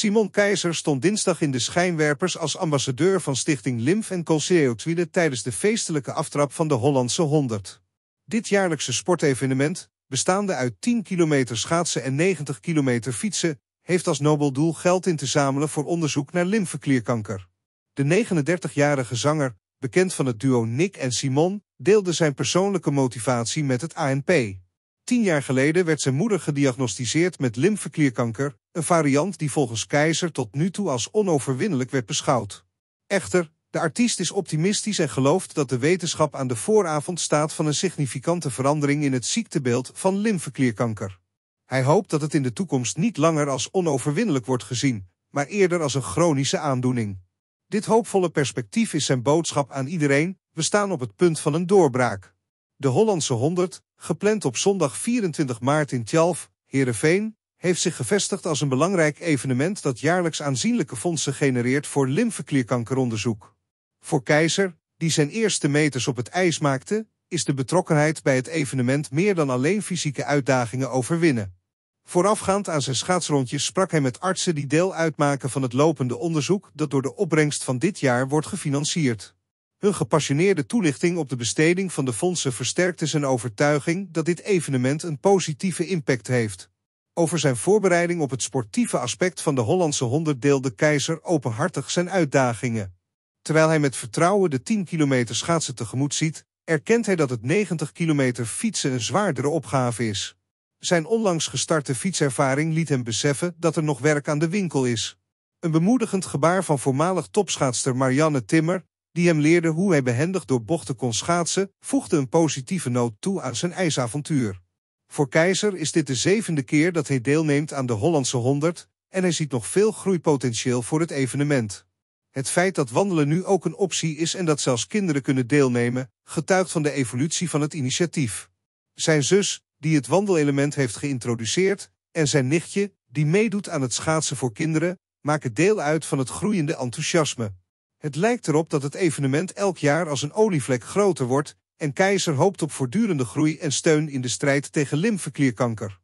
Simon Keizer stond dinsdag in de schijnwerpers als ambassadeur van stichting Lymf en Colseotwille tijdens de feestelijke aftrap van de Hollandse 100. Dit jaarlijkse sportevenement, bestaande uit 10 kilometer schaatsen en 90 kilometer fietsen, heeft als nobel doel geld in te zamelen voor onderzoek naar lymfeklierkanker. De 39-jarige zanger, bekend van het duo Nick en Simon, deelde zijn persoonlijke motivatie met het ANP. Tien jaar geleden werd zijn moeder gediagnosticeerd met lymfeklierkanker, een variant die volgens Keizer tot nu toe als onoverwinnelijk werd beschouwd. Echter, de artiest is optimistisch en gelooft dat de wetenschap aan de vooravond staat van een significante verandering in het ziektebeeld van lymfeklierkanker. Hij hoopt dat het in de toekomst niet langer als onoverwinnelijk wordt gezien, maar eerder als een chronische aandoening. Dit hoopvolle perspectief is zijn boodschap aan iedereen, we staan op het punt van een doorbraak. De Hollandse 100, gepland op zondag 24 maart in Tjalf, Heerenveen, heeft zich gevestigd als een belangrijk evenement dat jaarlijks aanzienlijke fondsen genereert voor lymfeklierkankeronderzoek. Voor Keizer, die zijn eerste meters op het ijs maakte, is de betrokkenheid bij het evenement meer dan alleen fysieke uitdagingen overwinnen. Voorafgaand aan zijn schaatsrondjes sprak hij met artsen die deel uitmaken van het lopende onderzoek dat door de opbrengst van dit jaar wordt gefinancierd. Hun gepassioneerde toelichting op de besteding van de fondsen versterkte zijn overtuiging dat dit evenement een positieve impact heeft. Over zijn voorbereiding op het sportieve aspect van de Hollandse 100 deelde Keizer openhartig zijn uitdagingen. Terwijl hij met vertrouwen de 10 kilometer schaatsen tegemoet ziet, erkent hij dat het 90 kilometer fietsen een zwaardere opgave is. Zijn onlangs gestarte fietservaring liet hem beseffen dat er nog werk aan de winkel is. Een bemoedigend gebaar van voormalig topschaatster Marianne Timmer, die hem leerde hoe hij behendig door bochten kon schaatsen, voegde een positieve noot toe aan zijn ijsavontuur. Voor Keizer is dit de zevende keer dat hij deelneemt aan de Hollandse 100 en hij ziet nog veel groeipotentieel voor het evenement. Het feit dat wandelen nu ook een optie is en dat zelfs kinderen kunnen deelnemen, getuigt van de evolutie van het initiatief. Zijn zus, die het wandelelement heeft geïntroduceerd, en zijn nichtje, die meedoet aan het schaatsen voor kinderen, maken deel uit van het groeiende enthousiasme. Het lijkt erop dat het evenement elk jaar als een olievlek groter wordt en Keizer hoopt op voortdurende groei en steun in de strijd tegen lymfeklierkanker.